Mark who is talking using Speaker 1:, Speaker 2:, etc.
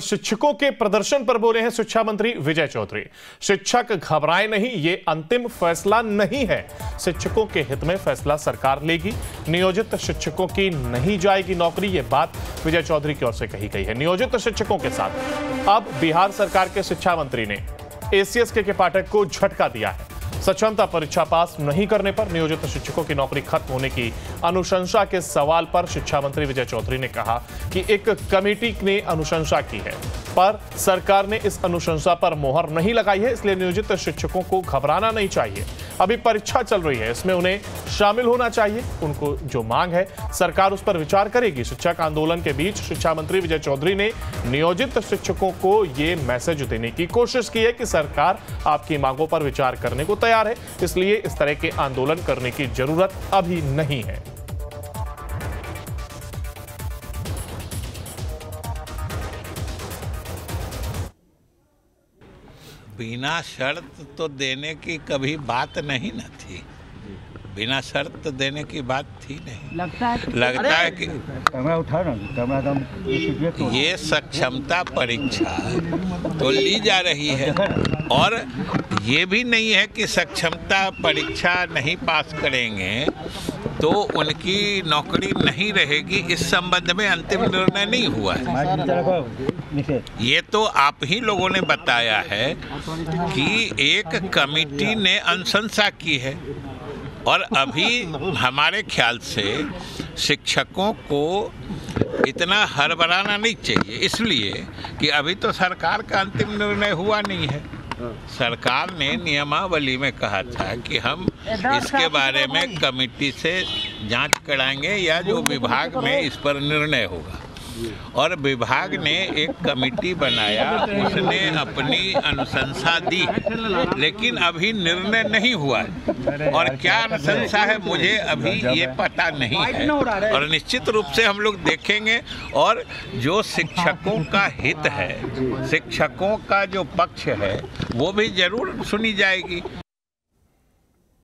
Speaker 1: शिक्षकों के प्रदर्शन पर बोले हैं शिक्षा मंत्री विजय चौधरी। शिक्षक घबराए नहीं ये अंतिम फैसला नहीं है। शिक्षकों के हित में फैसला सरकार लेगी। नियोजित शिक्षकों की नहीं जाएगी नौकरी ये बात विजय चौधरी की ओर से कही गई है। नियोजित शिक्षकों के साथ। अब बिहार सरकार के शिक्षा मंत्री ने एसीएस के, पाठक को झटका दिया है। सक्षमता परीक्षा पास नहीं करने पर नियोजित शिक्षकों की नौकरी खत्म होने की अनुशंसा के सवाल पर शिक्षा मंत्री विजय चौधरी ने कहा कि एक कमेटी ने अनुशंसा की है, पर सरकार ने इस अनुशंसा पर मोहर नहीं लगाई है, इसलिए नियोजित शिक्षकों को घबराना नहीं चाहिए। अभी परीक्षा चल रही है। इसमें उन्हें शामिल होना चाहिए। उनको जो मांग है, सरकार उस पर विचार करेगी। शिक्षक आंदोलन के बीच शिक्षा मंत्री विजय चौधरी ने नियोजित शिक्षकों को ये मैसेज देने की कोशिश की है कि सरकार आपकी मांगों पर विचार करने को तैयार है। इसलिए इस तरह के आंदोलन करने की ज़रूरत अभी नहीं है।
Speaker 2: बिना शर्त तो देने की कभी बात नहीं न थी। बिना शर्त देने की बात थी नहीं।
Speaker 3: लगता है कि
Speaker 2: लगता है कि
Speaker 4: कैमरा उठाओ ना कैमरा
Speaker 2: ये सक्षमता परीक्षा तो ली जा रही है। और ये भी नहीं है कि सक्षमता परीक्षा नहीं पास करेंगे तो उनकी नौकरी नहीं रहेगी। इस संबंध में अंतिम निर्णय नहीं हुआ है। ये तो आप ही लोगों ने बताया है कि एक कमिटी ने अनुशंसा की है। और अभी हमारे ख्याल से शिक्षकों को इतना हड़बड़ाना नहीं चाहिए, इसलिए कि अभी तो सरकार का अंतिम निर्णय हुआ नहीं है। सरकार ने नियमावली में कहा था कि हम इसके बारे में कमिटी से जाँच कराएँगे या जो विभाग में इस पर निर्णय होगा। और विभाग ने एक कमेटी बनाया, उसने अपनी अनुशंसा दी, लेकिन अभी निर्णय नहीं हुआ है। और क्या अनुशंसा है, मुझे अभी ये पता नहीं है। और निश्चित रूप से हम लोग देखेंगे, और जो शिक्षकों का हित है, शिक्षकों का जो पक्ष है, वो भी ज़रूर सुनी जाएगी।